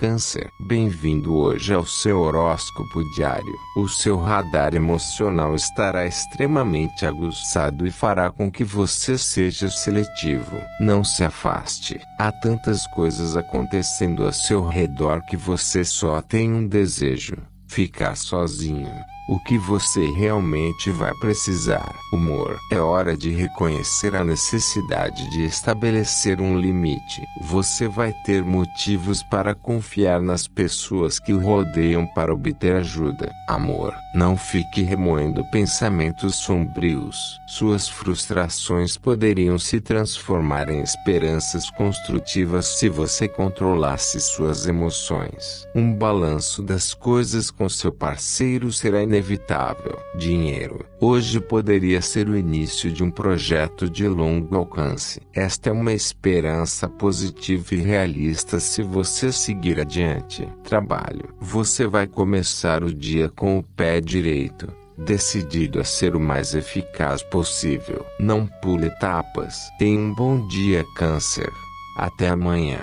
Câncer. Bem-vindo hoje ao seu horóscopo diário. O seu radar emocional estará extremamente aguçado e fará com que você seja seletivo. Não se afaste. Há tantas coisas acontecendo ao seu redor que você só tem um desejo: ficar sozinho o que você realmente vai precisar. Humor. É hora de reconhecer a necessidade de estabelecer um limite. Você vai ter motivos para confiar nas pessoas que o rodeiam para obter ajuda. Amor. Não fique remoendo pensamentos sombrios. Suas frustrações poderiam se transformar em esperanças construtivas se você controlasse suas emoções. Um balanço das coisas com seu parceiro será inevitável inevitável. Dinheiro. Hoje poderia ser o início de um projeto de longo alcance. Esta é uma esperança positiva e realista se você seguir adiante. Trabalho. Você vai começar o dia com o pé direito decidido a ser o mais eficaz possível. Não pule etapas. Tenha um bom dia, Câncer. Até amanhã.